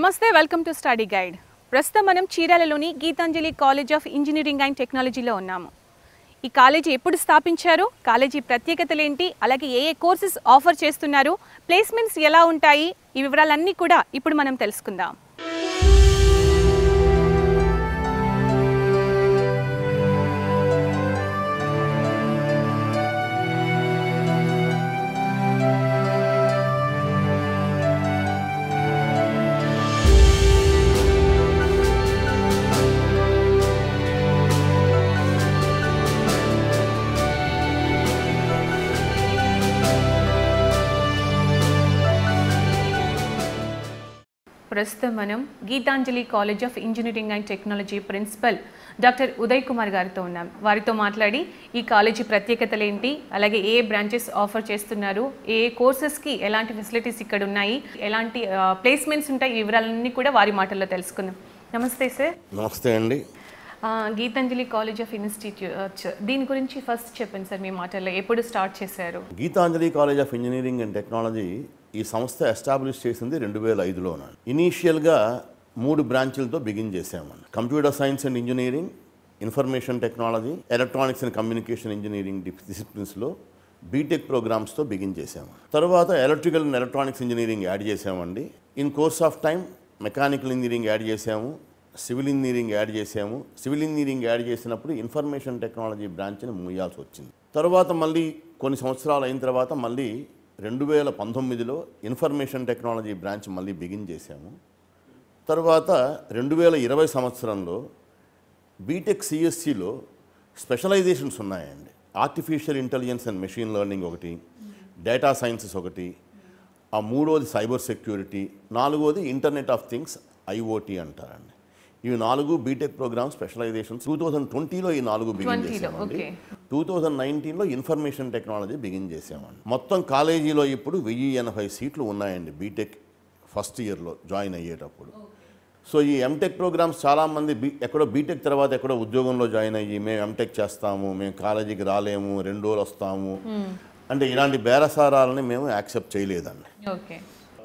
నమస్తే welcome to study guide. ప్రస్తుతం మనం చీరాలలోని Geethanjali college of engineering and టెక్నాలజీలో ఉన్నాము. ఈ కాలేజీ ఎప్పుడు స్థాపించారు? కాలేజీ ప్రత్యేకతలు ఏంటి అలాగే ఏ ఏ కోర్సెస్ ఆఫర్ చేస్తున్నారు? ప్లేస్మెంట్స్ ఎలా ఉంటాయి? ఈ వివరాలన్నీ కూడా ఇప్పుడు మనం తెలుసుకుందాం. ప్రస్తుతం మనం Geethanjali college of engineering and technology principal doctor Uday Kumar గారితో ఉన్నాం. వారితో మాట్లాడి ఈ కాలేజీ ప్రత్యేకతలు ఏంటి అలాగే ఏ బ్రాంచెస్ ఆఫర్ చేస్తున్నారు ఏ కోర్సెస్కి ఎలాంటి ఫెసిలిటీస్ ఇక్కడ ఉన్నాయి ఎలాంటి ప్లేస్మెంట్స్ ఉంటాయి ఈ వివరాలన్నీ కూడా వారి మాటల్లో తెలుసుకుందాం. నమస్తే సార్. నమస్తే అండి. గీతాంజలి కాలేజ్ ఆఫ్ ఇన్స్టిట్యూట్ దీని గురించి ఫస్ట్ చెప్పండి సార్ మీ మాటల్లో ఎప్పుడు స్టార్ట్ చేశారు? Geethanjali college of engineering and technology ఈ సంస్థ ఎస్టాబ్లిష్ చేసింది రెండు వేల ఐదులోన. ఇనీషియల్గా మూడు బ్రాంచులతో బిగిన్ చేసామండి computer science and engineering information technology electronics and communication engineering డిసిప్లిన్స్లో BTech ప్రోగ్రామ్స్తో బిగిన్ చేసాము తర్వాత electrical and electronics engineering add చేసామండి in course of time mechanical engineering add చేసాము సివిల్ ఇంజనీరింగ్ యాడ్ చేసాము సివిల్ ఇంజనీరింగ్ యాడ్ చేసినప్పుడు information technology బ్రాంచ్ని మూయాల్సి వచ్చింది. తర్వాత మళ్ళీ కొన్ని సంవత్సరాలు అయిన తర్వాత మళ్ళీ రెండు వేల పంతొమ్మిదిలో ఇన్ఫర్మేషన్ టెక్నాలజీ బ్రాంచ్ మళ్ళీ బిగిన్ చేశాము. తర్వాత రెండు వేల ఇరవై సంవత్సరంలో బీటెక్ సిఎస్సిలో స్పెషలైజేషన్స్ ఉన్నాయండి. Artificial intelligence and machine learning ఒకటి డేటా సైన్సెస్ ఒకటి ఆ మూడోది సైబర్ సెక్యూరిటీ నాలుగోది ఇంటర్నెట్ ఆఫ్ థింగ్స్ ఐఓటీ అంటారండి. ఇవి నాలుగు BTech programme specialisations two thousand ట్వంటీలో ఈ నాలుగు బిగిన్ 20 లో, చేసామండి. టూ థౌజండ్ నైన్టీన్లో ఇన్ఫర్మేషన్ టెక్నాలజీ బిగిన్ చేసామండి మొత్తం కాలేజీలో ఇప్పుడు వెయ్యి ఎనభై సీట్లు ఉన్నాయండి బీటెక్ ఫస్ట్ ఇయర్లో జాయిన్ అయ్యేటప్పుడు. సో ఈ ఎంటెక్ ప్రోగ్రామ్స్ చాలామంది బీ ఎక్కడో బీటెక్ తర్వాత ఎక్కడో ఉద్యోగంలో జాయిన్ అయ్యి మేము ఎంటెక్ చేస్తాము మేము కాలేజీకి రాలేము రెండు రోజులు వస్తాము. అంటే ఇలాంటి బేరసారాలని మేము యాక్సెప్ట్ చేయలేదండి. ఓకే.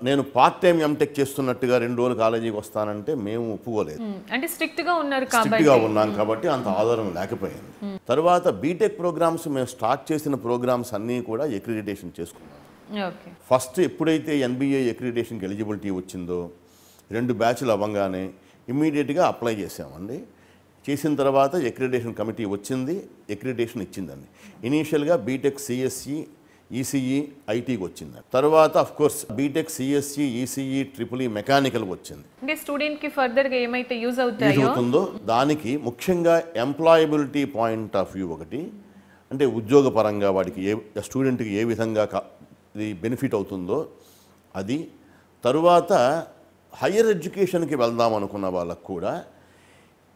నేను పార్ట్ టైం ఎంటెక్ చేస్తున్నట్టుగా రెండు రోజులు కాలేజీకి వస్తానంటే మేము ఒప్పుకోలేదు. అంటే స్ట్రిక్ట్గా ఉన్నారు స్ట్రిక్ట్గా ఉన్నాం కాబట్టి అంత ఆధారం లేకపోయింది. తర్వాత బీటెక్ ప్రోగ్రామ్స్ మేము స్టార్ట్ చేసిన ప్రోగ్రామ్స్ అన్నీ కూడా ఎక్రిడిటేషన్ చేసుకున్నాం. ఫస్ట్ ఎప్పుడైతే ఎన్బిఏ ఎక్రిడిటేషన్కి ఎలిజిబిలిటీ వచ్చిందో రెండు బ్యాచ్లు అవ్వగానే ఇమ్మీడియట్గా అప్లై చేసామండి చేసిన తర్వాత ఎక్రిడిటేషన్ కమిటీ వచ్చింది ఎక్రిడిటేషన్ ఇచ్చిందండి. ఇనీషియల్గా బీటెక్ సిఎస్సి ఈసీఈ ఐటీకి వచ్చింది. తర్వాత of course BTech CSC ECE triple E మెకానికల్కి వచ్చింది. అంటే స్టూడెంట్కి ఫర్దర్గా ఏమైతే యూజ్ అవుతుందో దానికి ముఖ్యంగా ఎంప్లాయబిలిటీ పాయింట్ ఆఫ్ వ్యూ ఒకటి అంటే ఉద్యోగపరంగా వాడికి ఏ స్టూడెంట్కి ఏ విధంగా ఇది బెనిఫిట్ అవుతుందో అది. తరువాత హయ్యర్ ఎడ్యుకేషన్కి వెళ్దాం అనుకున్న వాళ్ళకు కూడా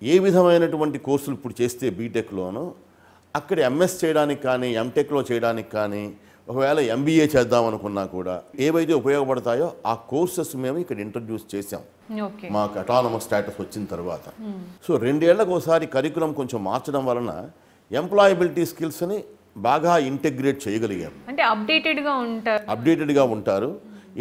ఏ విధమైనటువంటి కోర్సులు ఇప్పుడు చేస్తే బీటెక్లోనో అక్కడ ఎంఎస్ చేయడానికి కానీ ఎంటెక్లో చేయడానికి కానీ ఒకవేళ ఎంబీఏ చేద్దాం అనుకున్నా కూడా ఏవైతే ఉపయోగపడతాయో ఆ కోర్సెస్ మేము ఇక్కడ ఇంట్రడ్యూస్ చేసాం మాకు అటానమస్ స్టేటస్ వచ్చిన తర్వాత. సో రెండేళ్ళకు ఒకసారి కరికులం కొంచెం మార్చడం వలన ఎంప్లాయబిలిటీ స్కిల్స్ని బాగా ఇంటెగ్రేట్ చేయగలిగాం. అంటే అప్డేటెడ్గా ఉంటారు. అప్డేటెడ్గా ఉంటారు.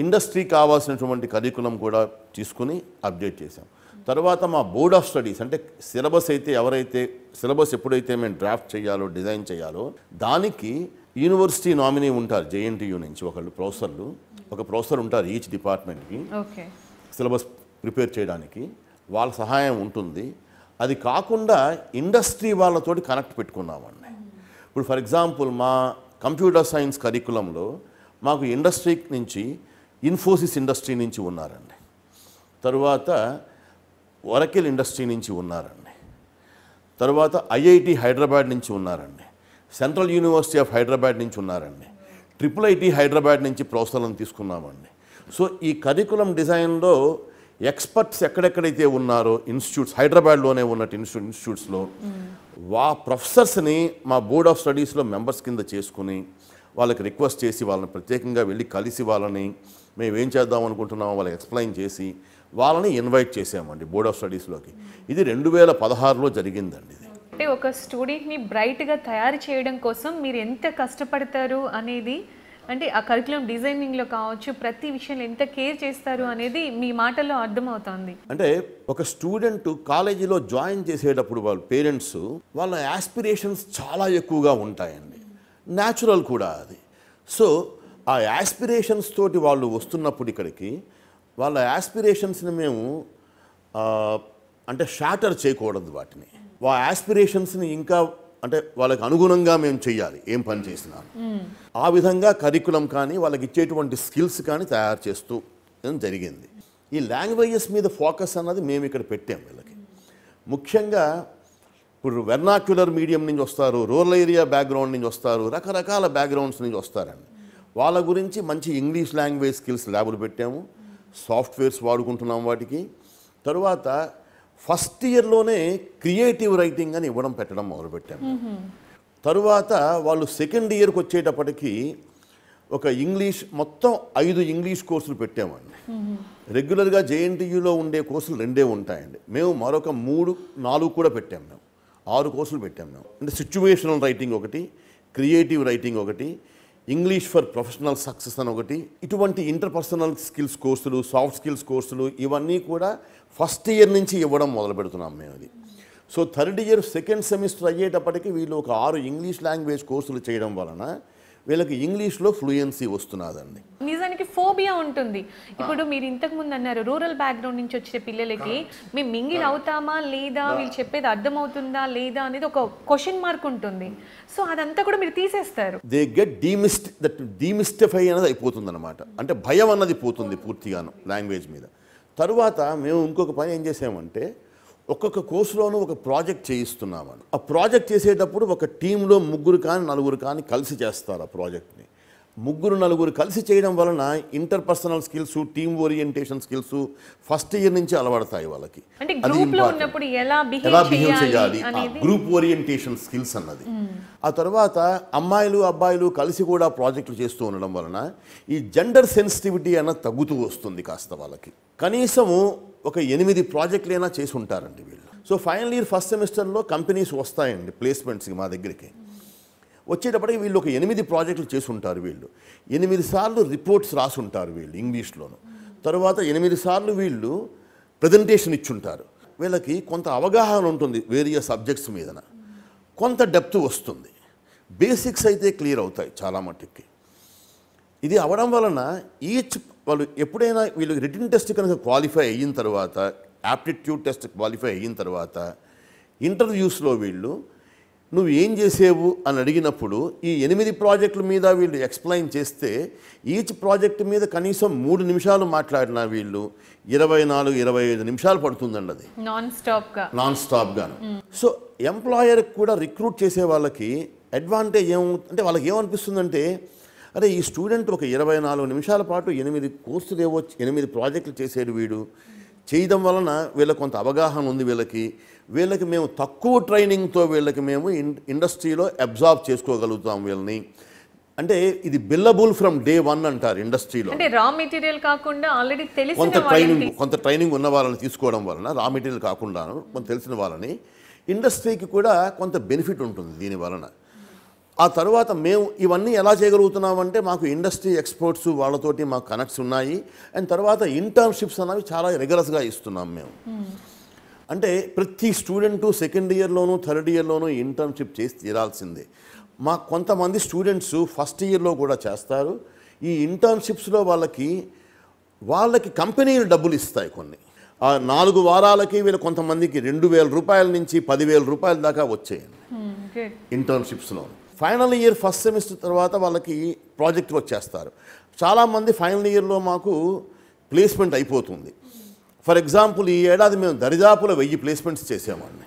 ఇండస్ట్రీ కావాల్సినటువంటి కరికులం కూడా తీసుకుని అప్డేట్ చేశాం. తర్వాత మా బోర్డ్ ఆఫ్ స్టడీస్ అంటే సిలబస్ అయితే ఎవరైతే సిలబస్ ఎప్పుడైతే మేము డ్రాఫ్ట్ చేయాలో డిజైన్ చేయాలో దానికి యూనివర్సిటీ నామినీ ఉంటారు జేఎన్టీయూ నుంచి ఒకళ్ళు ప్రొఫెసర్లు. ఒక ప్రొఫెసర్ ఉంటారు ఈచ్ డిపార్ట్మెంట్కి. సిలబస్ ప్రిపేర్ చేయడానికి. వాళ్ళ సహాయం ఉంటుంది. అది కాకుండా ఇండస్ట్రీ వాళ్ళతోటి కనెక్ట్ పెట్టుకున్నామండి ఇప్పుడు ఫర్ ఎగ్జాంపుల్ మా కంప్యూటర్ సైన్స్ కరికులంలో మాకు ఇండస్ట్రీ నుంచి ఇన్ఫోసిస్ ఇండస్ట్రీ నుంచి ఉన్నారండి. తరువాత ఒరకెల్ ఇండస్ట్రీ నుంచి ఉన్నారండి. తర్వాత ఐఐటి హైదరాబాద్ నుంచి ఉన్నారండి. సెంట్రల్ యూనివర్సిటీ ఆఫ్ హైదరాబాద్ నుంచి ఉన్నారండి. ట్రిపుల్ ఐటీ హైదరాబాద్ నుంచి ప్రోత్సాహం తీసుకున్నామండి. సో ఈ కరికులం డిజైన్లో ఎక్స్పర్ట్స్ ఎక్కడెక్కడైతే ఉన్నారో ఇన్స్టిట్యూట్స్ హైదరాబాద్లోనే ఉన్నట్టు ఇన్స్టిట్యూట్ ఇన్స్టిట్యూట్స్లో వా ప్రొఫెసర్స్ని మా బోర్డ్ ఆఫ్ స్టడీస్లో మెంబర్స్ కింద చేసుకుని వాళ్ళకి రిక్వెస్ట్ చేసి వాళ్ళని ప్రత్యేకంగా వెళ్ళి కలిసి వాళ్ళని మేము ఏం చేద్దాం అనుకుంటున్నామో వాళ్ళకి ఎక్స్ప్లెయిన్ చేసి వాళ్ళని ఇన్వైట్ చేసామండి బోర్డ్ ఆఫ్ స్టడీస్లోకి. ఇది రెండు వేల పదహారులో జరిగిందండి ఇది. అంటే ఒక స్టూడెంట్ని బ్రైట్గా తయారు చేయడం కోసం మీరు ఎంత కష్టపడతారు అనేది అంటే ఆ కరికులం డిజైనింగ్లో కావచ్చు ప్రతి విషయంలో ఎంత కేర్ చేస్తారు అనేది మీ మాటల్లో అర్థమవుతుంది. అంటే ఒక స్టూడెంట్ కాలేజీలో జాయిన్ చేసేటప్పుడు వాళ్ళ పేరెంట్స్ వాళ్ళ యాస్పిరేషన్స్ చాలా ఎక్కువగా ఉంటాయండి. న్యాచురల్ కూడా అది. సో ఆ యాస్పిరేషన్స్ తోటి వాళ్ళు వస్తున్నప్పుడు ఇక్కడికి వాళ్ళ యాస్పిరేషన్స్ని మేము అంటే షాటర్ చేయకూడదు వాటిని. వా యాస్పిరేషన్స్ని ఇంకా అంటే వాళ్ళకి అనుగుణంగా మేము చేయాలి ఏం పని చేసినా. ఆ విధంగా కరికులం కానీ వాళ్ళకి ఇచ్చేటువంటి స్కిల్స్ కానీ తయారు చేస్తూ జరిగింది. ఈ లాంగ్వేజెస్ మీద ఫోకస్ అన్నది మేము ఇక్కడ పెట్టాం వీళ్ళకి. ముఖ్యంగా ఇప్పుడు వెర్నాక్యులర్ మీడియం నుంచి వస్తారు రూరల్ ఏరియా బ్యాక్గ్రౌండ్ నుంచి వస్తారు రకరకాల బ్యాక్గ్రౌండ్స్ నుంచి వస్తారండి. వాళ్ళ గురించి మంచి ఇంగ్లీష్ లాంగ్వేజ్ స్కిల్స్ ల్యాబులు పెట్టాము. సాఫ్ట్వేర్స్ వాడుకుంటున్నాం వాటికి. తరువాత ఫస్ట్ ఇయర్లోనే క్రియేటివ్ రైటింగ్ అని ఇవ్వడం పెట్టడం మొదలుపెట్టాము తరువాత వాళ్ళు సెకండ్ ఇయర్కి వచ్చేటప్పటికి ఒక ఇంగ్లీష్ మొత్తం ఐదు ఇంగ్లీష్ కోర్సులు పెట్టామండి. రెగ్యులర్గా జేఎన్టీయూలో ఉండే కోర్సులు రెండే ఉంటాయండి. మేము మరొక మూడు నాలుగు కూడా పెట్టాం మేము. ఆరు కోర్సులు పెట్టాం మేము. అంటే సిచ్యువేషనల్ రైటింగ్ ఒకటి క్రియేటివ్ రైటింగ్ ఒకటి ఇంగ్లీష్ ఫర్ ప్రొఫెషనల్ సక్సెస్ అని ఒకటి ఇటువంటి ఇంటర్పర్సనల్ స్కిల్స్ కోర్సులు సాఫ్ట్ స్కిల్స్ కోర్సులు ఇవన్నీ కూడా ఫస్ట్ ఇయర్ నుంచి ఇవ్వడం మొదలు పెడుతున్నాం మేము అది. So third year second semester అయ్యేటప్పటికి వీళ్ళు ఒక ఆరు ఇంగ్లీష్ లాంగ్వేజ్ కోర్సులు చేయడం వలన వీళ్ళకి ఇంగ్లీష్లో ఫ్లూయెన్సీ వస్తున్నదండి. నిజానికి ఫోబియా ఉంటుంది. ఇప్పుడు మీరు ఇంతకు ముందు అన్నారు రూరల్ బ్యాక్గ్రౌండ్ నుంచి వచ్చే పిల్లలకి మేము మింగిల్ అవుతామా లేదా వీళ్ళు చెప్పేది అర్థమవుతుందా లేదా అనేది ఒక క్వశ్చన్ మార్క్ ఉంటుంది. సో అదంతా కూడా మీరు తీసేస్తారు. They get demist that demystify అనేది అయిపోతుంది అనమాట అంటే భయం అన్నది పోతుంది పూర్తిగాను లాంగ్వేజ్ మీద. తరువాత మేము ఇంకొక పని ఏం చేసామంటే ఒక్కొక్క కోర్సులోనూ ఒక ప్రాజెక్ట్ చేయిస్తున్నామని ఆ ప్రాజెక్ట్ చేసేటప్పుడు ఒక టీంలో ముగ్గురు కానీ నలుగురు కానీ కలిసి చేస్తారు ఆ ప్రాజెక్ట్ని. ముగ్గురు నలుగురు కలిసి చేయడం వలన interpersonal skills team orientation skills first year నుంచి అలవడతాయి వాళ్ళకి. అది ఎలా బిహేవ్ చేయాలి గ్రూప్ ఓరియంటేషన్ స్కిల్స్ అన్నది. ఆ తర్వాత అమ్మాయిలు అబ్బాయిలు కలిసి కూడా ప్రాజెక్టులు చేస్తూ ఉండడం వలన ఈ జెండర్ సెన్సిటివిటీ అన్నది తగ్గుతూ వస్తుంది కాస్త వాళ్ళకి. కనీసము ఒక ఎనిమిది ప్రాజెక్టులైనా చేసి ఉంటారండి వీళ్ళు. సో ఫైనల్ ఇయర్ ఫస్ట్ సెమిస్టర్లో కంపెనీస్ వస్తాయండి ప్లేస్మెంట్స్కి మా దగ్గరికి. వచ్చేటప్పటికి వీళ్ళు ఒక ఎనిమిది ప్రాజెక్టులు చేసి ఉంటారు వీళ్ళు. ఎనిమిది సార్లు రిపోర్ట్స్ రాసుంటారు వీళ్ళు ఇంగ్లీష్లోను. తర్వాత ఎనిమిది సార్లు వీళ్ళు ప్రజెంటేషన్ ఇచ్చుంటారు. వీళ్ళకి కొంత అవగాహన ఉంటుంది వేరియస్ సబ్జెక్ట్స్ మీదన. కొంత డెప్త్ వస్తుంది. బేసిక్స్ అయితే క్లియర్ అవుతాయి చాలా మట్టుకి. ఇది అవడం వలన ఈచ్ వాళ్ళు ఎప్పుడైనా వీళ్ళు రిటర్న్ టెస్ట్ కనుక క్వాలిఫై అయిన తర్వాత యాప్టిట్యూడ్ టెస్ట్ క్వాలిఫై అయిన తర్వాత ఇంటర్వ్యూస్లో వీళ్ళు నువ్వు ఏం చేసేవు? అని అడిగినప్పుడు ఈ ఎనిమిది ప్రాజెక్టుల మీద వీళ్ళు ఎక్స్ప్లెయిన్ చేస్తే ఈచ్ ప్రాజెక్ట్ మీద కనీసం మూడు నిమిషాలు మాట్లాడిన వీళ్ళు ఇరవై నాలుగు ఇరవై ఐదు నిమిషాలు పడుతుందండి అది. నాన్ స్టాప్గా. నాన్ స్టాప్గాను సో ఎంప్లాయర్ కూడా రిక్రూట్ చేసే వాళ్ళకి అడ్వాంటేజ్ ఏం అంటే వాళ్ళకి ఏమనిపిస్తుందంటే అరే ఈ స్టూడెంట్ ఒక ఇరవై నాలుగు నిమిషాల పాటు ఎనిమిది కోర్సులు ఏవో ఎనిమిది ప్రాజెక్టులు చేసేడు వీడు. చేయడం వలన వీళ్ళకి కొంత అవగాహన ఉంది వీళ్ళకి. వీళ్ళకి మేము తక్కువ ట్రైనింగ్తో వీళ్ళకి మేము ఇండస్ట్రీలో అబ్జార్బ్ చేసుకోగలుగుతాం వీళ్ళని. అంటే ఇది బిల్లబుల్ ఫ్రమ్ డే వన్ అంటారు ఇండస్ట్రీలో. అంటే రా మెటీరియల్ కాకుండా ఆల్రెడీ తెలిసిన కొంత ట్రైనింగ్ కొంత ట్రైనింగ్ ఉన్న వాళ్ళని తీసుకోవడం వలన రా మెటీరియల్ కాకుండాను కొంత తెలిసిన వాళ్ళని. ఇండస్ట్రీకి కూడా కొంత బెనిఫిట్ ఉంటుంది దీని వలన. ఆ తర్వాత మేము ఇవన్నీ ఎలా చేయగలుగుతున్నామంటే మాకు ఇండస్ట్రీ ఎక్స్పోర్ట్స్ వాళ్ళతోటి మాకు కనెక్ట్స్ ఉన్నాయి. అండ్ తర్వాత ఇంటర్న్షిప్స్ అనేవి చాలా రెగ్యులర్స్గా ఇస్తున్నాం మేము. అంటే ప్రతి స్టూడెంట్ సెకండ్ ఇయర్లోనూ థర్డ్ ఇయర్లోనూ ఇంటర్న్షిప్ చేసి తీరాల్సిందే. మా కొంతమంది స్టూడెంట్స్ ఫస్ట్ ఇయర్లో కూడా చేస్తారు. ఈ ఇంటర్న్షిప్స్లో వాళ్ళకి వాళ్ళకి కంపెనీలు డబ్బులు ఇస్తాయి కొన్ని. ఆ నాలుగు వారాలకి వీళ్ళు కొంతమందికి రెండు వేల రూపాయల నుంచి పదివేల రూపాయల దాకా వచ్చేయండి. గుడ్ ఇంటర్న్షిప్స్లో ఫైనల్ ఇయర్ ఫస్ట్ సెమిస్టర్ తర్వాత వాళ్ళకి ప్రాజెక్ట్ వచ్చేస్తారు చాలామంది ఫైనల్ ఇయర్లో మాకు ప్లేస్మెంట్ అయిపోతుంది. ఫర్ ఎగ్జాంపుల్ ఈ ఏడాది మేము దరిదాపుల వెయ్యి ప్లేస్మెంట్స్ చేసామండి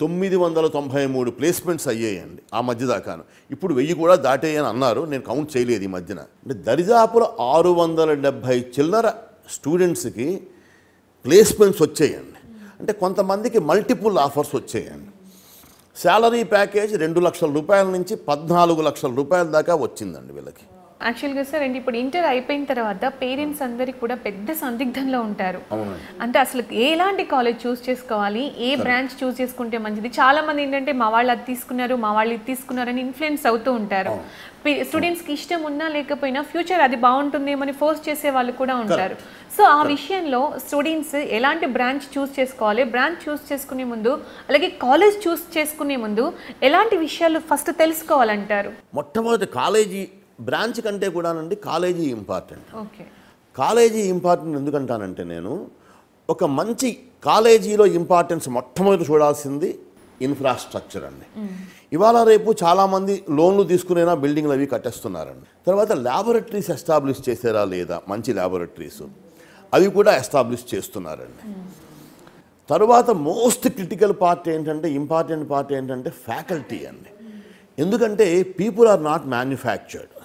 తొమ్మిది వందల తొంభై మూడు ప్లేస్మెంట్స్ అయ్యాయండి ఆ మధ్య దాకాను. ఇప్పుడు వెయ్యి కూడా దాటేయని అన్నారు. నేను కౌంట్ చేయలేదు ఈ మధ్యన. అంటే దరిదాపుల ఆరు వందల డెబ్భై చిల్లర స్టూడెంట్స్కి ప్లేస్మెంట్స్ వచ్చేయండి. అంటే కొంతమందికి మల్టిపుల్ ఆఫర్స్ వచ్చేయండి. శాలరీ ప్యాకేజ్ రెండు లక్షల రూపాయల నుంచి పద్నాలుగు లక్షల రూపాయల దాకా వచ్చిందండి వీళ్ళకి. యాక్చువల్గా సార్ అంటే ఇప్పుడు ఇంటర్ అయిపోయిన తర్వాత పేరెంట్స్ అందరికి కూడా పెద్ద సందిగ్ధంలో ఉంటారు. అంటే అసలు ఎలాంటి కాలేజ్ చూస్ చేసుకోవాలి ఏ బ్రాంచ్ చూస్ చేసుకుంటే మంచిది? చాలా మంది ఏంటంటే మా వాళ్ళు అది తీసుకున్నారు మా వాళ్ళు ఇది తీసుకున్నారు అని ఇన్ఫ్లుయెన్స్ అవుతూ ఉంటారు. స్టూడెంట్స్కి ఇష్టం ఉన్నా లేకపోయినా ఫ్యూచర్ అది బాగుంటుందేమని ఫోర్స్ చేసే వాళ్ళు కూడా ఉంటారు. సో ఆ విషయంలో స్టూడెంట్స్ ఎలాంటి బ్రాంచ్ చూస్ చేసుకోవాలి? బ్రాంచ్ చూస్ చేసుకునే ముందు అలాగే కాలేజ్ చూస్ చేసుకునే ముందు ఎలాంటి విషయాలు ఫస్ట్ తెలుసుకోవాలంటారు? మొట్టమొదటి కాలేజీ బ్రాంచ్ కంటే కూడానండి కాలేజీ ఇంపార్టెంట్. కాలేజీ ఇంపార్టెంట్ ఎందుకంటానంటే నేను ఒక మంచి కాలేజీలో ఇంపార్టెన్స్ మొట్టమొదటి చూడాల్సింది ఇన్ఫ్రాస్ట్రక్చర్ అండి. ఇవాళ రేపు చాలామంది లోన్లు తీసుకునేనా బిల్డింగ్లు అవి కట్టేస్తున్నారండి. తర్వాత ల్యాబొరేటరీస్ ఎస్టాబ్లిష్ చేసారా లేదా మంచి ల్యాబొరేటరీస్ అవి కూడా ఎస్టాబ్లిష్ చేస్తున్నారండి. తరువాత మోస్ట్ క్రిటికల్ పార్ట్ ఏంటంటే ఇంపార్టెంట్ పార్ట్ ఏంటంటే ఫ్యాకల్టీ అండి. ఎందుకంటే పీపుల్ ఆర్ నాట్ మ్యానుఫ్యాక్చర్డ్.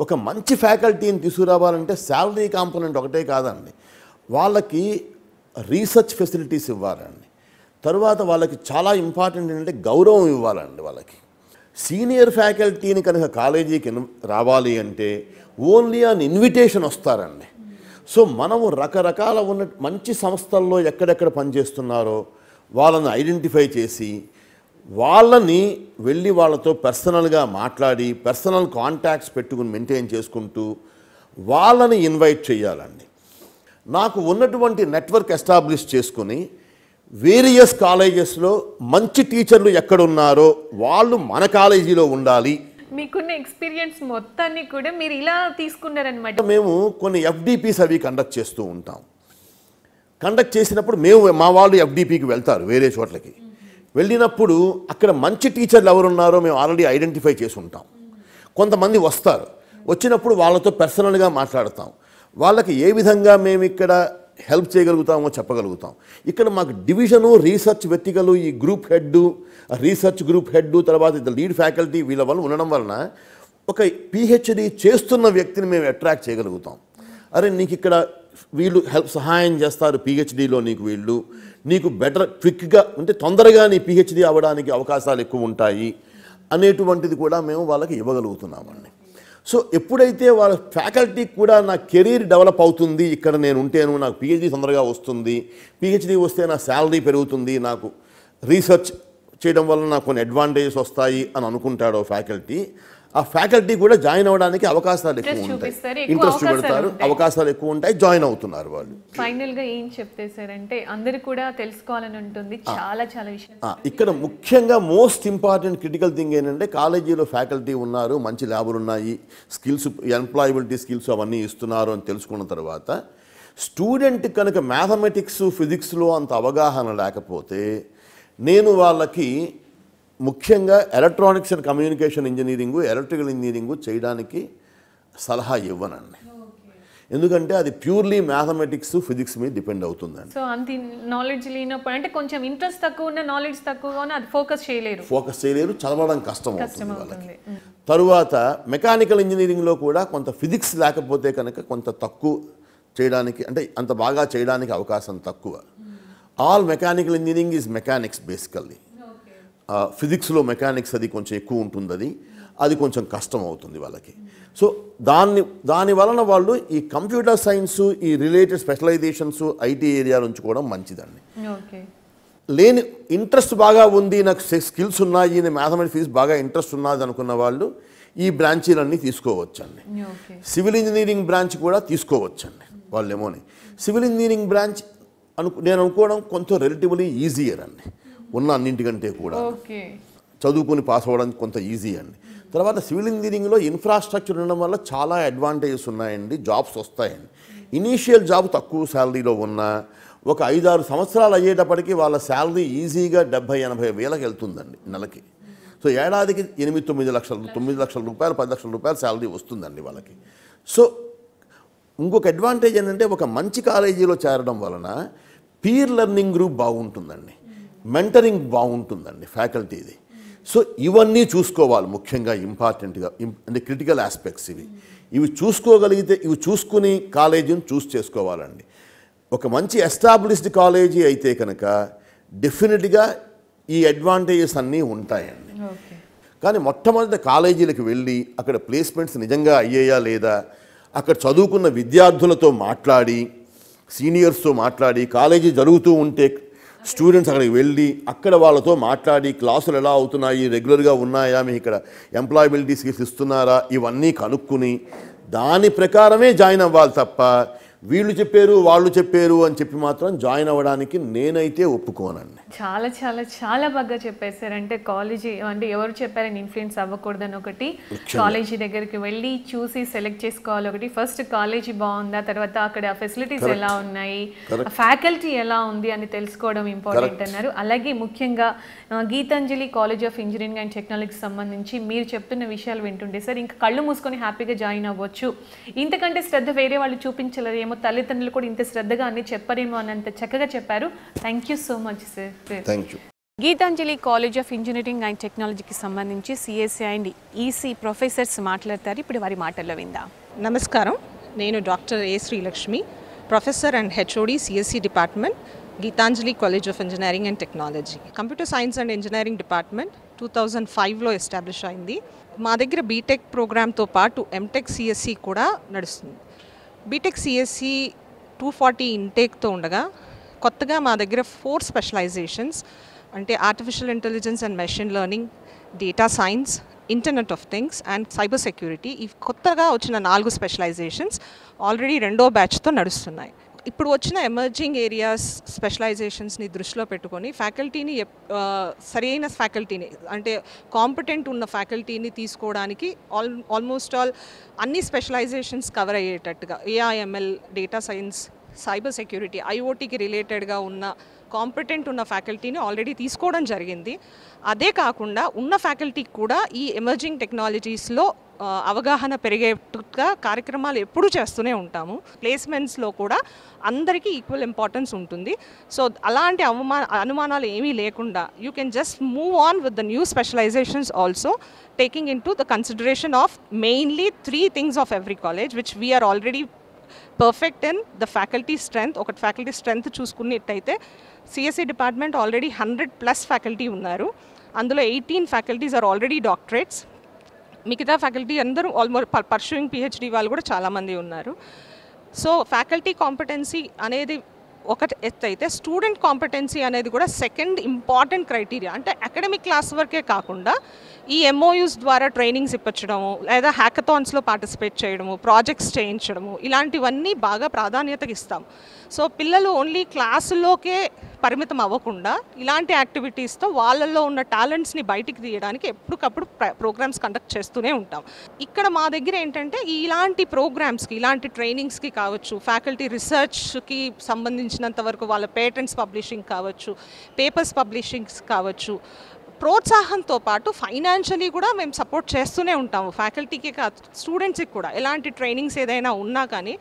ఒక మంచి ఫ్యాకల్టీని తీసుకురావాలంటే శాలరీ కాంపోనెంట్ ఒకటే కాదండి. వాళ్ళకి రీసెర్చ్ ఫెసిలిటీస్ ఇవ్వాలండి. తర్వాత వాళ్ళకి చాలా ఇంపార్టెంట్ ఏంటంటే గౌరవం ఇవ్వాలండి వాళ్ళకి. సీనియర్ ఫ్యాకల్టీని కనుక కాలేజీకి రావాలి అంటే ఓన్లీ ఆన్ ఇన్విటేషన్ వస్తారండి. సో మనము రకరకాల ఉన్న మంచి సంస్థల్లో ఎక్కడెక్కడ పనిచేస్తున్నారో వాళ్ళని ఐడెంటిఫై చేసి వాళ్ళని వెళ్ళి వాళ్ళతో పర్సనల్గా మాట్లాడి పర్సనల్ కాంటాక్ట్స్ పెట్టుకుని మెయింటైన్ చేసుకుంటూ వాళ్ళని ఇన్వైట్ చేయాలండి. నాకు ఉన్నటువంటి నెట్వర్క్ ఎస్టాబ్లిష్ చేసుకుని వేరియస్ కాలేజెస్లో మంచి టీచర్లు ఎక్కడున్నారో వాళ్ళు మన కాలేజీలో ఉండాలి. మీకున్న ఎక్స్పీరియన్స్ మొత్తాన్ని కూడా మీరు ఇలా తీసుకున్నారనమాట మేము కొన్ని ఎఫ్డిపిస్ అవి కండక్ట్ చేస్తూ ఉంటాం. కండక్ట్ చేసినప్పుడు మేము మా వాళ్ళు ఎఫ్డిపికి వెళ్తారు వేరే చోట్లకి. వెళ్ళినప్పుడు అక్కడ మంచి టీచర్లు ఎవరున్నారో మేము ఆల్రెడీ ఐడెంటిఫై చేసి ఉంటాం కొంతమంది వస్తారు. వచ్చినప్పుడు వాళ్ళతో పర్సనల్గా మాట్లాడతాం. వాళ్ళకి ఏ విధంగా మేము ఇక్కడ హెల్ప్ చేయగలుగుతామో చెప్పగలుగుతాం. ఇక్కడ మాకు డివిజను రీసెర్చ్ వ్యక్తిగలు ఈ group head research group head తర్వాత ఇది లీడ్ ఫ్యాకల్టీ వీళ్ళ వల్ల ఉండడం వలన ఒక పిహెచ్డి చేస్తున్న వ్యక్తిని మేము అట్రాక్ట్ చేయగలుగుతాం. అరే నీకు ఇక్కడ వీళ్ళు హెల్ప్ సహాయం చేస్తారు పిహెచ్డిలో నీకు వీళ్ళు. నీకు బెటర్ క్విక్గా అంటే తొందరగా నీ పిహెచ్డి అవ్వడానికి అవకాశాలు ఎక్కువ ఉంటాయి అనేటువంటిది కూడా మేము వాళ్ళకి ఇవ్వగలుగుతున్నామండి. సో ఎప్పుడైతే వాళ్ళ ఫ్యాకల్టీ కూడా నా కెరీర్ డెవలప్ అవుతుంది ఇక్కడ నేను ఉంటేను నాకు పిహెచ్డీ తొందరగా వస్తుంది పిహెచ్డి వస్తే నా శాలరీ పెరుగుతుంది నాకు రీసెర్చ్ చేయడం వల్ల నాకు కొన్ని అడ్వాంటేజెస్ వస్తాయి అని అనుకుంటాడో ఫ్యాకల్టీ ఆ ఫ్యాకల్టీ కూడా జాయిన్ అవ్వడానికి అవకాశాలు ఎక్కువ ఉంటాయి. ఇంట్రెస్ట్ పెడతారు. అవకాశాలు ఎక్కువ ఉంటాయి జాయిన్ అవుతున్నారు వాళ్ళు. ఫైనల్గా ఏం చెప్తే సార్ అంటే అందరు కూడా తెలుసుకోవాలని ఉంటుంది. చాలా చాలా విషయాలు ఆ, ఇక్కడ ముఖ్యంగా మోస్ట్ ఇంపార్టెంట్ క్రిటికల్ థింగ్ ఏంటంటే కాలేజీలో ఫ్యాకల్టీ ఉన్నారు మంచి ల్యాబులు ఉన్నాయి స్కిల్స్ ఎంప్లాయబిలిటీ స్కిల్స్ అవన్నీ ఇస్తున్నారు అని తెలుసుకున్న తర్వాత స్టూడెంట్ కనుక మ్యాథమెటిక్స్ ఫిజిక్స్లో అంత అవగాహన లేకపోతే నేను వాళ్ళకి ముఖ్యంగా electronics and communication engineering electrical engineering చేయడానికి సలహా ఇవ్వనండి. ఎందుకంటే అది ప్యూర్లీ మ్యాథమెటిక్స్ ఫిజిక్స్ మీద డిపెండ్ అవుతుందండి. సో అంత నాలెడ్జ్ లేనప్పుడు అంటే కొంచెం ఇంట్రెస్ట్ తక్కువ ఉన్న నాలెడ్జ్ తక్కువగా ఉన్న అది ఫోకస్ చేయలేరు. ఫోకస్ చేయలేరు చదవడం కష్టం అవుతుంది వాళ్ళకి. తరువాత మెకానికల్ ఇంజనీరింగ్లో కూడా కొంత ఫిజిక్స్ లేకపోతే కనుక కొంత తక్కువ చేయడానికి అంటే అంత బాగా చేయడానికి అవకాశం తక్కువ. All mechanical engineering is mechanics basically ఫిజిక్స్లో మెకానిక్స్ అది కొంచెం ఎక్కువ ఉంటుంది అది అది కొంచెం కష్టం అవుతుంది వాళ్ళకి. సో దాన్ని దాని వలన వాళ్ళు ఈ కంప్యూటర్ సైన్స్ ఈ రిలేటెడ్ స్పెషలైజేషన్స్ ఐటీ ఏరియా నుంచి కూడా మంచిదండి. లేని ఇంట్రెస్ట్ బాగా ఉంది నాకు స్కిల్స్ ఉన్నాయి నేను మ్యాథమెటిక్స్ ఫీజు బాగా ఇంట్రెస్ట్ ఉన్నది అనుకున్న వాళ్ళు ఈ బ్రాంచీలన్నీ తీసుకోవచ్చండి. సివిల్ ఇంజనీరింగ్ బ్రాంచ్ కూడా తీసుకోవచ్చండి వాళ్ళేమోని. సివిల్ ఇంజనీరింగ్ బ్రాంచ్ అను నేను అనుకోవడం కొంచెం రిలేటివ్లీ ఈజియర్ అండి. ఉన్న అన్నింటికంటే కూడా. చదువుకుని పాస్ అవ్వడానికి కొంత ఈజీ అండి. తర్వాత సివిల్ ఇంజనీరింగ్లో ఇన్ఫ్రాస్ట్రక్చర్ ఉండడం వల్ల చాలా అడ్వాంటేజెస్ ఉన్నాయండి జాబ్స్ వస్తాయండి. ఇనీషియల్ జాబ్ తక్కువ శాలరీలో ఉన్న ఒక ఐదారు సంవత్సరాలు అయ్యేటప్పటికి వాళ్ళ శాలరీ ఈజీగా డెబ్బై ఎనభై వేలకు వెళ్తుందండి నెలకి. సో ఏడాదికి ఎనిమిది తొమ్మిది లక్షలు తొమ్మిది లక్షల రూపాయలు పది లక్షల రూపాయల శాలరీ వస్తుందండి వాళ్ళకి. సో ఇంకొక అడ్వాంటేజ్ ఏంటంటే ఒక మంచి కాలేజీలో చేరడం వలన పీర్ లెర్నింగ్ గ్రూప్ బాగుంటుందండి. మెంటరింగ్ బాగుంటుందండి ఫ్యాకల్టీది. సో ఇవన్నీ చూసుకోవాలి ముఖ్యంగా ఇంపార్టెంట్గా అంటే క్రిటికల్ ఆస్పెక్ట్స్ ఇవి. ఇవి చూసుకోగలిగితే ఇవి చూసుకుని కాలేజీని చూస్ చేసుకోవాలండి. ఒక మంచి ఎస్టాబ్లిష్డ్ కాలేజీ అయితే కనుక డెఫినెట్గా ఈ అడ్వాంటేజెస్ అన్నీ ఉంటాయండి. కానీ మొట్టమొదటి కాలేజీలకు వెళ్ళి అక్కడ ప్లేస్మెంట్స్ నిజంగా అయ్యాయా లేదా అక్కడ చదువుకున్న విద్యార్థులతో మాట్లాడి సీనియర్స్తో మాట్లాడి కాలేజీ జరుగుతూ ఉంటే స్టూడెంట్స్ అక్కడికి వెళ్ళి అక్కడ వాళ్ళతో మాట్లాడి క్లాసులు ఎలా అవుతున్నాయి రెగ్యులర్గా ఉన్నాయా మీకు ఇక్కడ ఎంప్లాయబిలిటీ స్కిల్స్ ఇస్తున్నారా ఇవన్నీ కనుక్కుని దాని ప్రకారమే జాయిన్ అవ్వాలి తప్ప వీళ్ళు చెప్పారు వాళ్ళు చెప్పారు అని చెప్పి మాత్రం జాయిన్ అవ్వడానికి నేనైతే ఒప్పుకోనండి చాలా చాలా చాలా బాగా చెప్పేశారు అంటే కాలేజీ అంటే ఎవరు చెప్పారని ఇన్ఫ్లుయెన్స్ అవ్వకూడదని ఒకటి కాలేజీ దగ్గరికి వెళ్ళి చూసి సెలెక్ట్ చేసుకోవాలి ఒకటి. ఫస్ట్ కాలేజీ బాగుందా తర్వాత అక్కడ ఫెసిలిటీస్ ఎలా ఉన్నాయి ఫ్యాకల్టీ ఎలా ఉంది అని తెలుసుకోవడం ఇంపార్టెంట్ అన్నారు. అలాగే ముఖ్యంగా Geethanjali college of engineering and టెక్నాలజీకి సంబంధించి మీరు చెప్తున్న విషయాలు వింటుంటే సార్ ఇంకా కళ్ళు మూసుకొని హ్యాపీగా జాయిన్ అవ్వచ్చు. ఇంతకంటే శ్రద్ధ వేరే వాళ్ళు చూపించలేరేమో తల్లిదండ్రులు కూడా ఇంత శ్రద్ధగా అన్ని చెప్పరేమో అన్నంత చక్కగా చెప్పారు. Thank you so much sir thank you Geethanjali college of engineering and టెక్నాలజీకి సంబంధించి సిఎస్సి అండ్ ఈసీ ప్రొఫెసర్స్ మాట్లాడతారు. ఇప్పుడు వారి మాటల్లో విందాం. నమస్కారం. నేను doctor A Srilakshmi professor and HOD CSE department Geethanjali college of engineering and technology computer science and engineering department two thousand ఫైవ్లో ఎస్టాబ్లిష్ అయింది. మా దగ్గర బీటెక్ ప్రోగ్రామ్తో పాటు ఎంటెక్ సిఎస్సి కూడా నడుస్తుంది. బీటెక్ సిఎస్సి టూ ఫార్టీ ఇంటేక్తో ఉండగా కొత్తగా మా దగ్గర ఫోర్ స్పెషలైజేషన్స్ అంటే artificial intelligence and machine learning data science internet of things and cyber security ఈ కొత్తగా వచ్చిన నాలుగు స్పెషలైజేషన్స్ ఆల్రెడీ రెండో బ్యాచ్తో నడుస్తున్నాయి. ఇప్పుడు వచ్చిన ఎమర్జింగ్ ఏరియాస్ స్పెషలైజేషన్స్ని దృష్టిలో పెట్టుకొని ఫ్యాకల్టీని సరైన ఫ్యాకల్టీని అంటే కాంపిటెంట్ ఉన్న ఫ్యాకల్టీని తీసుకోవడానికి ఆల్ ఆల్మోస్ట్ ఆల్ అన్ని స్పెషలైజేషన్స్ కవర్ అయ్యేటట్టుగా AIML data science cyber security ఐఓటీకి రిలేటెడ్గా ఉన్న కాంపిటెంట్ ఉన్న ఫ్యాకల్టీని ఆల్రెడీ తీసుకోవడం జరిగింది. అదే కాకుండా ఉన్న ఫ్యాకల్టీకి కూడా ఈ ఎమర్జింగ్ టెక్నాలజీస్లో అవగాహన పెరిగేట్టుగా కార్యక్రమాలు ఎప్పుడూ చేస్తూనే ఉంటాము. ప్లేస్మెంట్స్లో కూడా అందరికీ ఈక్వల్ ఇంపార్టెన్స్ ఉంటుంది. సో అలాంటి అవమా అనుమానాలు ఏమీ లేకుండా you can just move on with the new specialisations also taking into the consideration of mainly three things of every college which we are already perfect in the faculty strength ఒక faculty strength చూసుకున్నట్టయితే CSC department already hundred plus faculty ఉన్నారు. అందులో eighteen faculties are already doctorates మిగతా faculty అందరూ almost pursuing PhD వాళ్ళు కూడా చాలామంది ఉన్నారు. సో ఫ్యాకల్టీ కాంపిటెన్సీ అనేది ఒకటి ఎత్తు అయితే స్టూడెంట్ కాంపిటెన్సీ అనేది కూడా సెకండ్ ఇంపార్టెంట్ క్రైటీరియా. అంటే అకాడమిక్ క్లాస్ వరకే కాకుండా ఈ ఎంఓయూస్ ద్వారా ట్రైనింగ్స్ ఇప్పించడము లేదా హ్యాకథాన్స్లో పార్టిసిపేట్ చేయడము ప్రాజెక్ట్స్ చేయించడము ఇలాంటివన్నీ బాగా ప్రాధాన్యత ఇస్తాం సో పిల్లలు ఓన్లీ క్లాసుల్లోకే పరిమితం అవ్వకుండా ఇలాంటి యాక్టివిటీస్తో వాళ్ళల్లో ఉన్న టాలెంట్స్ని బయటికి తీయడానికి ఎప్పటికప్పుడు ప్రోగ్రామ్స్ కండక్ట్ చేస్తూనే ఉంటాం. ఇక్కడ మా దగ్గర ఏంటంటే ఇలాంటి ప్రోగ్రామ్స్కి ఇలాంటి ట్రైనింగ్స్కి కావచ్చు ఫ్యాకల్టీ రీసెర్చ్కి సంబంధించినంత వరకు వాళ్ళ పేటెంట్స్ పబ్లిషింగ్ కావచ్చు పేపర్స్ పబ్లిషింగ్స్ కావచ్చు ప్రోత్సాహంతో పాటు ఫైనాన్షియలీ కూడా మేము సపోర్ట్ చేస్తూనే ఉంటాము. ఫ్యాకల్టీకి కాదు స్టూడెంట్స్కి కూడా. ఎలాంటి ట్రైనింగ్స్ ఏదైనా ఉన్నా కానీ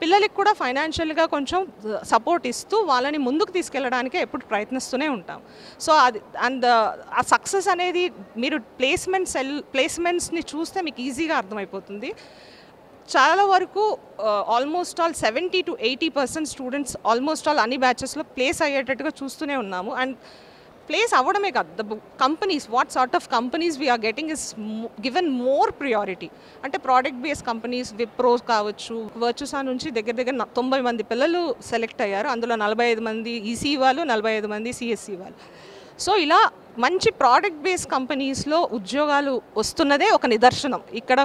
పిల్లలకి కూడా ఫైనాన్షియల్గా కొంచెం uh, సపోర్ట్ ఇస్తూ వాళ్ళని ముందుకు తీసుకెళ్ళడానికే ఎప్పుడు ప్రయత్నిస్తూనే ఉంటాం. సో అది అండ్ uh, ఆ సక్సెస్ అనేది మీరు ప్లేస్మెంట్ సెల్ ప్లేస్మెంట్స్ని చూస్తే మీకు ఈజీగా అర్థమైపోతుంది. చాలా వరకు almost all seventy to eighty percent students almost all అన్ని బ్యాచెస్లో ప్లేస్ అయ్యేటట్టుగా చూస్తూనే ఉన్నాము. అండ్ ప్లేస్ అవ్వడమే కాదు. The companies what sort of companies we're getting is given more priority అంటే ప్రోడక్ట్ బేస్ కంపెనీస్ విప్రోస్ కావచ్చు వర్చుసా నుంచి దగ్గర దగ్గర తొంభై మంది పిల్లలు సెలెక్ట్ అయ్యారు. అందులో నలభై ఐదు మంది ఈసీ వాళ్ళు నలభై ఐదు మంది సిఎస్సి వాళ్ళు. సో ఇలా మంచి ప్రోడక్ట్ బేస్డ్ కంపెనీస్లో ఉద్యోగాలు వస్తున్నదే ఒక నిదర్శనం. ఇక్కడ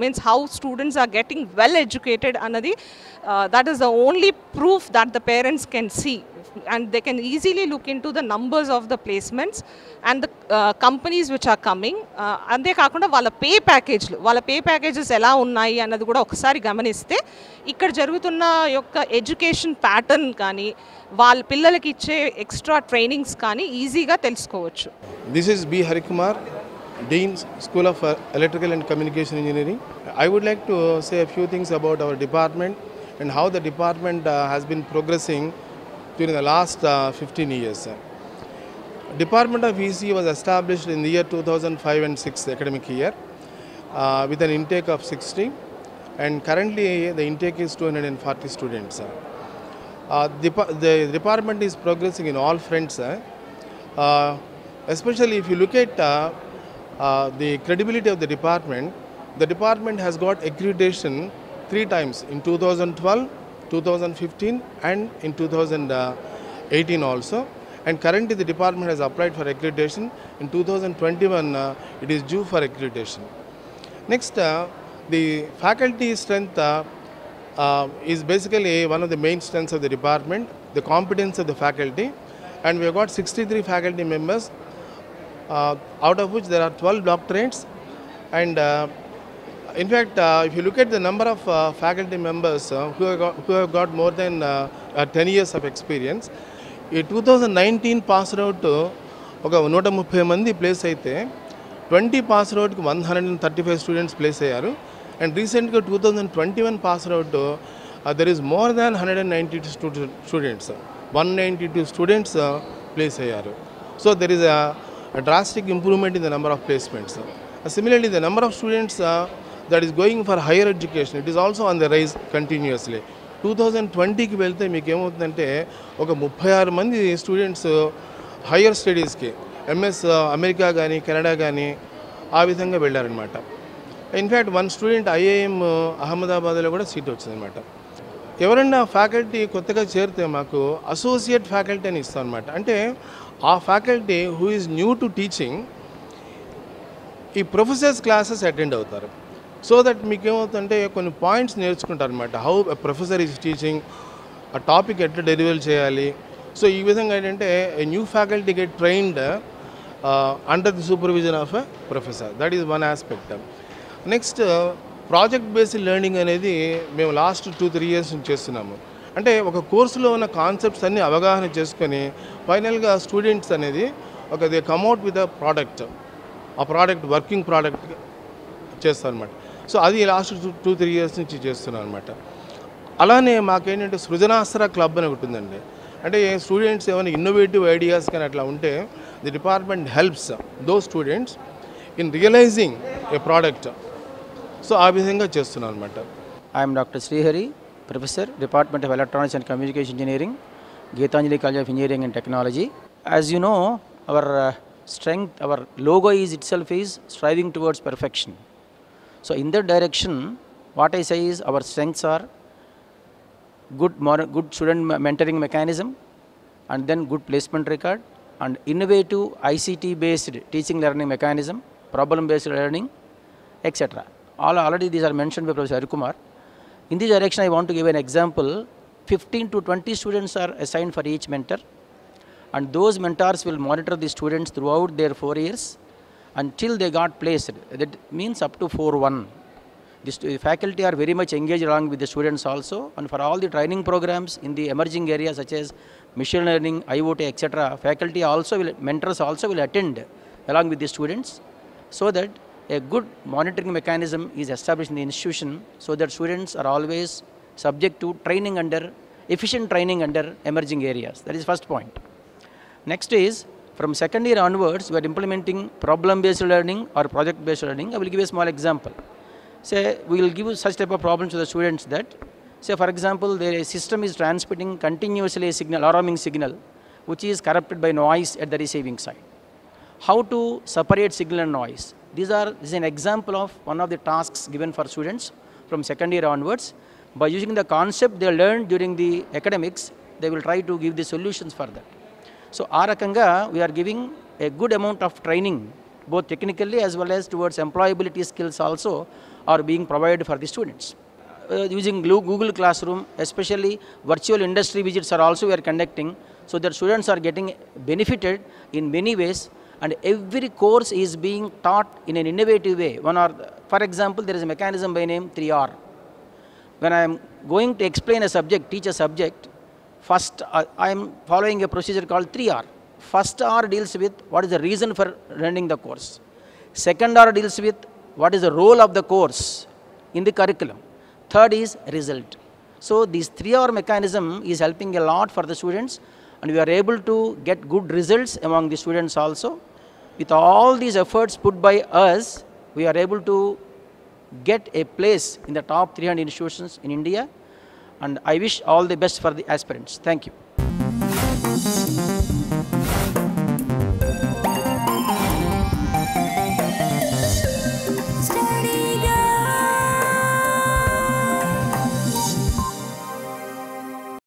means how students are getting well educated అన్నది that is the only proof that the parents can see and they can easily look into the numbers of the placements and the companies which are coming అంతేకాకుండా వాళ్ళ pay ప్యాకేజ్లు వాళ్ళ pay packages ఎలా ఉన్నాయి అన్నది కూడా ఒకసారి గమనిస్తే ఇక్కడ జరుగుతున్న యొక్క ఎడ్యుకేషన్ ప్యాటర్న్ కానీ వాళ్ళ పిల్లలకి ఇచ్చే ఎక్స్ట్రా ట్రైనింగ్స్ కానీ ఈజీగా తెలుసుకోవచ్చు This is B. Harikumar, Dean, School of uh, Electrical and Communication Engineering. I would like to say a few things about our department and how the department uh, has been progressing during the last uh, 15 years. Department of EC was established in the year 2005 and 6 academic year uh, with an intake of 60 and currently the intake is 240 students. Uh, the, the department is progressing in all fronts. uh, especially if you look at uh, uh, the credibility of the department, the department has got accreditation three times in 2012, 2015, and in 2018 also. And currently, the department has applied for accreditation. In 2021, uh, it is due for accreditation. Next, uh, the faculty strength uh, uh, is basically one of the main strengths of the department, the competence of the faculty. And we have got 63 faculty members, uh, out of which there are 12 doctorates. And uh, In fact, uh, if you look at the number of uh, faculty members uh, who, got, who, have got, more than 10 years of experience, ఈ two thousand nineteen pass out ఒక నూట ముప్పై మంది place అయితే twenty pass అవుట్కి one hundred and thirty five students place అయ్యారు and రీసెంట్గా two thousand twenty one pass out there is more than hundred and ninety two students one ninety two students place అయ్యారు so there is a drastic improvement in the number of placements similarly the number of students that is going for higher education it is also on the rise continuously two thousand ట్వంటీకి వెళ్తే మీకు ఏమవుతుందంటే ఒక ముప్పై ఆరు మంది students higher స్టడీస్కి MS America కానీ కెనడా కానీ ఆ విధంగా వెళ్ళారనమాట in fact one student IIM అహ్మదాబాద్లో కూడా సీట్ వచ్చిందనమాట ఎవరన్నా ఫ్యాకల్టీ కొత్తగా చేరితే మాకు అసోసియేట్ ఫ్యాకల్టీ అని ఇస్తాం అనమాట అంటే ఆ faculty who is new to teaching ఈ ప్రొఫెసర్స్ క్లాసెస్ అటెండ్ అవుతారు. సో దట్ మీకు ఏమవుతుందంటే కొన్ని పాయింట్స్ నేర్చుకుంటారు అనమాట హౌ ప్రొఫెసర్ ఈజ్ టీచింగ్ ఆ టాపిక్ ఎట్లా డెలివర్ చేయాలి. సో ఈ విధంగా ఏంటంటే new faculty get trained under the supervision of a professor that is one aspect next project based learning అనేది మేము లాస్ట్ టూ త్రీ ఇయర్స్ నుంచి చేస్తున్నాము. అంటే ఒక కోర్సులో ఉన్న కాన్సెప్ట్స్ అన్నీ అవగాహన చేసుకొని ఫైనల్గా స్టూడెంట్స్ అనేది ఒక they come at with a product ఆ ప్రోడక్ట్ వర్కింగ్ ప్రోడక్ట్ చేస్తాను అనమాట సో అది last two two three years నుంచి చేస్తున్నాను అనమాట అలానే మాకేంటంటే సృజనాస్త్ర క్లబ్ అని ఒకటి ఉందండి. అంటే స్టూడెంట్స్ ఏమైనా ఇన్నోవేటివ్ ఐడియాస్ కానీ అట్లా ఉంటే the department helps though students in realizing a product. So ఆ విధంగా చేస్తున్నాను అనమాట I'm doctor Srihari professor department of electronics and communication engineering Geethanjali college of engineering and technology. As you know our strength our logo is itself is striving towards perfection So in that direction, what I say is our strengths are good, good student mentoring mechanism, and then good placement record, and innovative ICT-based teaching learning mechanism, problem-based learning, etc. All already these are mentioned by Professor Harikumar. In this direction, I want to give an example. 15 to 20 students are assigned for each mentor, and those mentors will monitor the students throughout their four years until they got placed. That means up to 4-1. The faculty are very much engaged along with the students also, and for all the training programs in the emerging areas such as machine learning, IoT, etc., faculty also will, mentors also will attend along with the students, so that a good monitoring mechanism is established in the institution, so that students are always subject to training under efficient training under emerging areas. That is first point. Next is from second year onwards, we are implementing problem based learning or project based learning. I will give a small example. Say, we will give such type of problems to the students that, say, for example, the system is transmitting continuously a signal, alarming signal, which is corrupted by noise at the receiving side. How to separate signal and noise? These are this is an example of one of the tasks given for students from second year onwards. By using the concept they learned during the academics, they will try to give the solutions for that. So ఆ రకంగా we're giving a good amount of training both technically as well as towards employability skills also are being provided for the students using Google classroom especially virtual industry visits are also we're conducting so that students are getting benefited in many ways and every course is being taught in an innovative way one or for example there is a mechanism by name three or when I am going to explain a subject, teach a subject, first uh, I am following a procedure called 3R. First R deals with what is the reason for running the course. Second R deals with what is the role of the course in the curriculum. Third is result. So this 3R mechanism is helping a lot for the students and we are able to get good results among the students also. With all these efforts put by us, we are able to get a place in the top 300 institutions in India. And I wish all the best for the aspirants. Thank you.